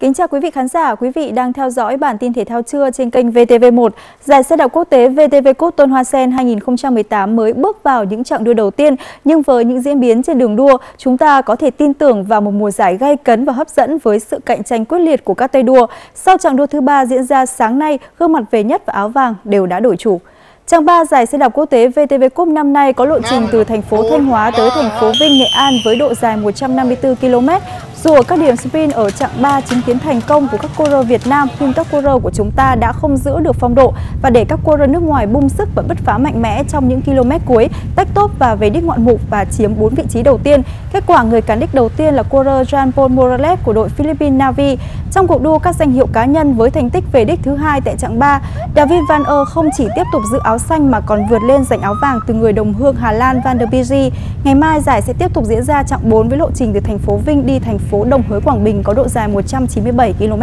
Kính chào quý vị khán giả, quý vị đang theo dõi bản tin thể thao trưa trên kênh VTV1. Giải xe đạp quốc tế VTV Cup Tôn Hoa Sen 2018 mới bước vào những chặng đua đầu tiên, nhưng với những diễn biến trên đường đua, chúng ta có thể tin tưởng vào một mùa giải gay cấn và hấp dẫn với sự cạnh tranh quyết liệt của các tay đua. Sau chặng đua thứ ba diễn ra sáng nay, gương mặt về nhất và áo vàng đều đã đổi chủ. Trang 3 giải xe đạp quốc tế VTV Cup năm nay có lộ trình từ thành phố Thanh Hóa tới thành phố Vinh, Nghệ An với độ dài 154 km, dù ở các điểm spin ở chặng 3 chứng kiến thành công của các cô Việt Nam, nhưng các cô của chúng ta đã không giữ được phong độ và để các cô nước ngoài bung sức và bứt phá mạnh mẽ trong những km cuối, tách top và về đích ngoạn mục và chiếm 4 vị trí đầu tiên. Kết quả người cán đích đầu tiên là cô Jean Paul Morales của đội Philippines Navi. Trong cuộc đua các danh hiệu cá nhân với thành tích về đích thứ hai tại chặng 3, David Van Er không chỉ tiếp tục giữ áo xanh mà còn vượt lên giành áo vàng từ người đồng hương Hà Lan Van der Bigi. Ngày mai giải sẽ tiếp tục diễn ra chặng 4 với lộ trình từ thành phố Vinh đi thành phố phố Đồng Hới Quảng Bình có độ dài 197 km.